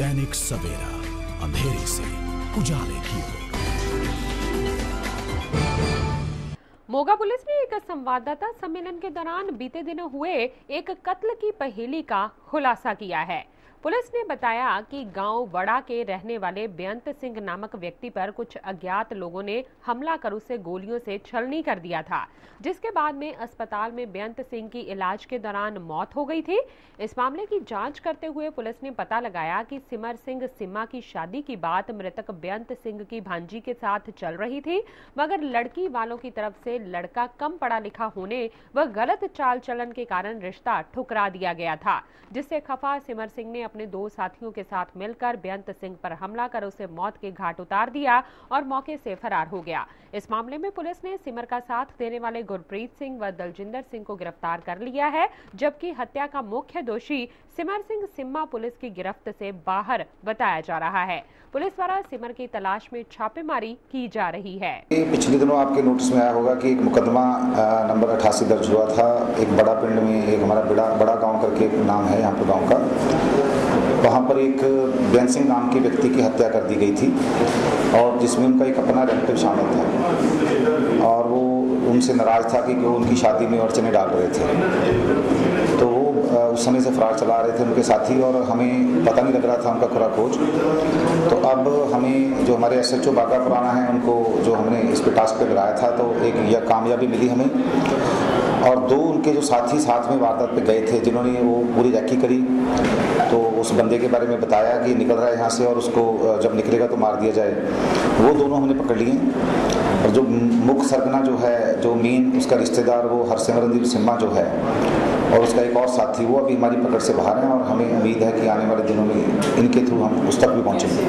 दैनिक सवेरा, अंधेरे से उजाले की मोगा पुलिस ने एक संवाददाता सम्मेलन के दौरान बीते दिनों हुए एक कत्ल की पहेली का खुलासा किया है। पुलिस ने बताया कि गाँव वड़ा के रहने वाले बेअंत सिंह नामक व्यक्ति पर कुछ अज्ञात लोगों ने हमला कर उसे गोलियों से छलनी कर दिया था, जिसके बाद में अस्पताल में बेअंत सिंह की इलाज के दौरान मौत हो गई थी। इस मामले की जाँच करते हुए पुलिस ने पता लगाया कि सिमर सिंह सिम्मा की शादी की बात मृतक बेअंत सिंह की भांजी के साथ चल रही थी, मगर लड़की वालों की तरफ़ से लड़का कम पढ़ा लिखा होने व गलत चाल चलन के कारण रिश्ता ठुकरा दिया गया था, जिससे खफा सिमर सिंह ने अपने दो साथियों के साथ मिलकर बेअंत सिंह पर हमला कर उसे मौत के घाट उतार दिया और मौके से फरार हो गया। इस मामले में पुलिस ने सिमर का साथ देने वाले गुरप्रीत सिंह व दलजिंदर सिंह को गिरफ़्तार कर लिया है, जबकि हत्या का मुख्य दोषी सिमर सिंह सिम्मा पुलिस की गिरफ्त से बाहर बताया जा रहा है। पुलिस द्वारा सिमर की तलाश में छापेमारी की जा रही है। पिछले दिनों आपके नोटिस में आया होगा कि एक मुकदमा नंबर अठासी दर्ज हुआ था। एक बड़ा पिंड में एक हमारा बड़ा बड़ा गाँव करके नाम है यहाँ पर गाँव का। वहाँ पर एक बैन सिंह नाम के व्यक्ति की हत्या कर दी गई थी और जिसमें उनका एक अपना रिलेटिव शामिल था और वो उनसे नाराज़ था कि वो उनकी शादी में अड़चने डाल रहे थे। तो वो उस समय से फरार चला रहे थे उनके साथी और हमें पता नहीं लग रहा था उनका खुरा खोज। तो अब हमें जो हमारे एस एच ओ बागा पुराना है, उनको जो हमने इस पर टास्क पे लगाया था तो एक यह कामयाबी मिली हमें। और दो उनके जो साथी साथ में वारदात पे गए थे, जिन्होंने वो पूरी रैकी करी तो उस बंदे के बारे में बताया कि निकल रहा है यहाँ से और उसको जब निकलेगा तो मार दिया जाए। वो दोनों हमने पकड़ लिए। और जो मुख्य सरगना जो है, जो मेन उसका रिश्तेदार, वो हरसिमरनदीप सिम्हा जो है, और उसका एक और साथी, वो अभी हमारी पकड़ से बाहर हैं और हमें उम्मीद है कि आने वाले दिनों में इनके थ्रू हम उस तक भी पहुँचेंगे।